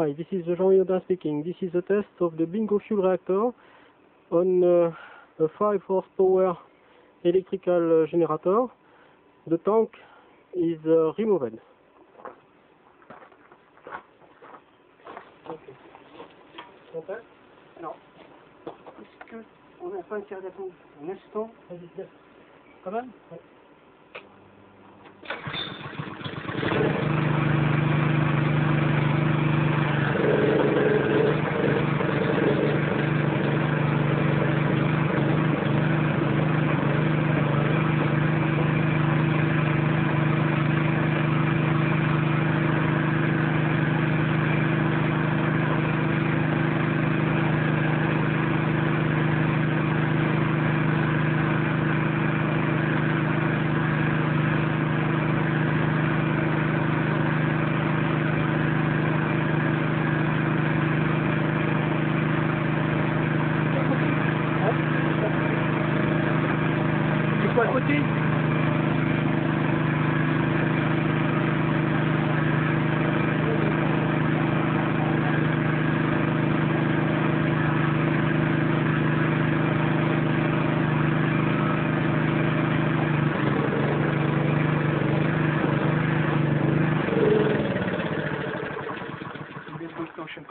Hi, this is Jean Yodin speaking. This is a test of the Bingo fuel reactor on uh, a 5 horsepower electrical uh, generator. The tank is uh, removed. Ok. Contact? Alors, est-ce qu'on n'a pas intérêt d'attendre un instant Vas-y, yes. Quand that you. be. Ocean